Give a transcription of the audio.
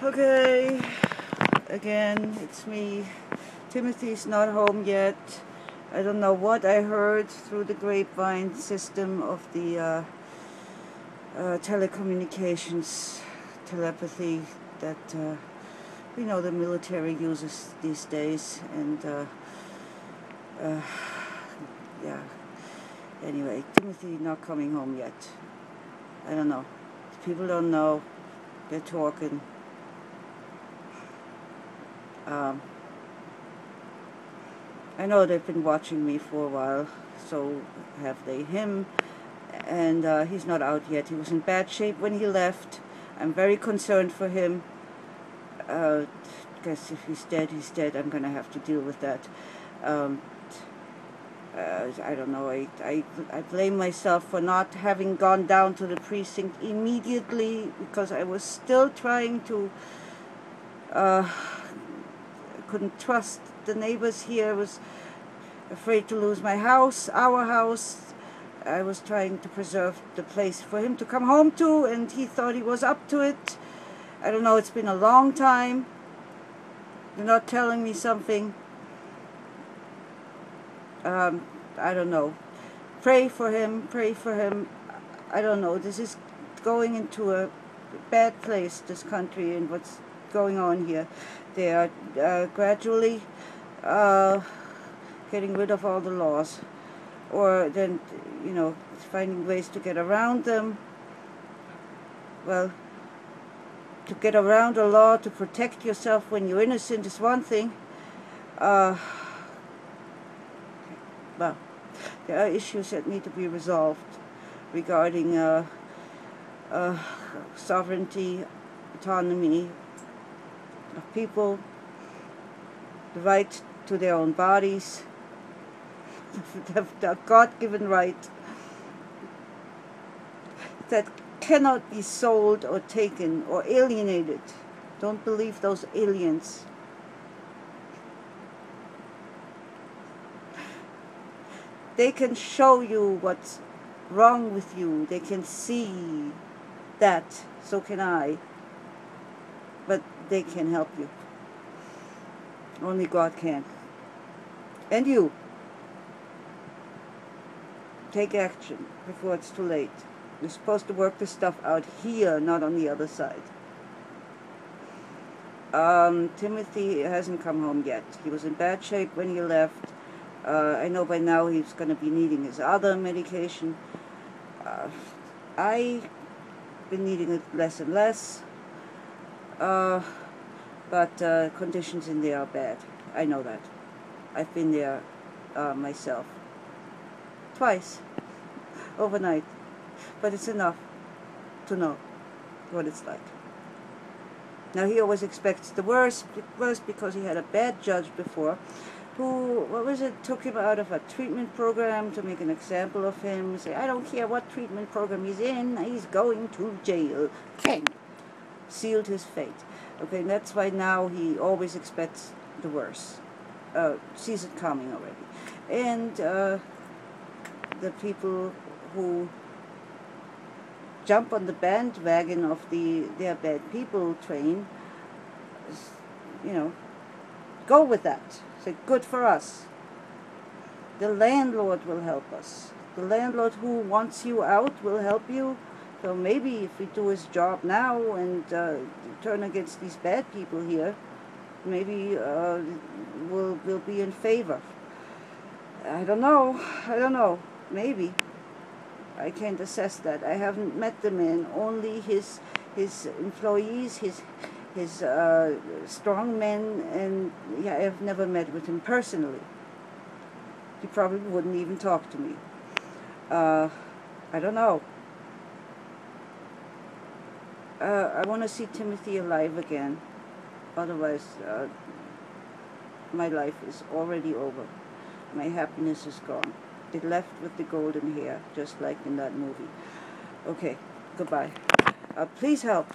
Okay, again, it's me. Timothy's not home yet. I don't know what I heard through the grapevine system of the uh, uh, telecommunications telepathy that uh, you know the military uses these days, and uh, uh, yeah. Anyway, Timothy not coming home yet. I don't know. People don't know. They're talking. Um, I know they've been watching me for a while, so have they him. And uh, he's not out yet. He was in bad shape when he left. I'm very concerned for him. Uh, guess if he's dead, he's dead. I'm going to have to deal with that. Um, uh, I don't know, I, I, I blame myself for not having gone down to the precinct immediately because I was still trying to, uh, couldn't trust the neighbors here, I was afraid to lose my house, our house. I was trying to preserve the place for him to come home to and he thought he was up to it. I don't know, it's been a long time. You're not telling me something um, I don't know. Pray for him, pray for him. I don't know. This is going into a bad place, this country, and what's going on here. They are uh, gradually uh, getting rid of all the laws, or then, you know, finding ways to get around them. Well, to get around a law to protect yourself when you're innocent is one thing. Uh, well, there are issues that need to be resolved regarding uh, uh, sovereignty, autonomy of people, the right to their own bodies, the God-given right that cannot be sold or taken or alienated. Don't believe those aliens. they can show you what's wrong with you. They can see that. So can I. But they can help you. Only God can. And you. Take action before it's too late. You're supposed to work this stuff out here, not on the other side. Um, Timothy hasn't come home yet. He was in bad shape when he left. Uh, I know by now he's going to be needing his other medication. Uh, I've been needing it less and less. Uh, but uh, conditions in there are bad. I know that. I've been there uh, myself. Twice. Overnight. But it's enough to know what it's like. Now he always expects the worst, worst because he had a bad judge before who, what was it, took him out of a treatment program to make an example of him, say, I don't care what treatment program he's in, he's going to jail. Bang! Sealed his fate. Okay, and that's why now he always expects the worst. Uh, sees it coming already. And uh, the people who jump on the bandwagon of the they're bad people train, you know, go with that. Say, good for us. The landlord will help us. The landlord who wants you out will help you. So maybe if we do his job now and uh, turn against these bad people here, maybe uh, we'll, we'll be in favor. I don't know. I don't know. Maybe. I can't assess that. I haven't met the man. Only his his employees, his his uh, strong men, and yeah, I've never met with him personally. He probably wouldn't even talk to me. Uh, I don't know. Uh, I want to see Timothy alive again. Otherwise, uh, my life is already over. My happiness is gone. They left with the golden hair, just like in that movie. Okay, goodbye. Uh, please help.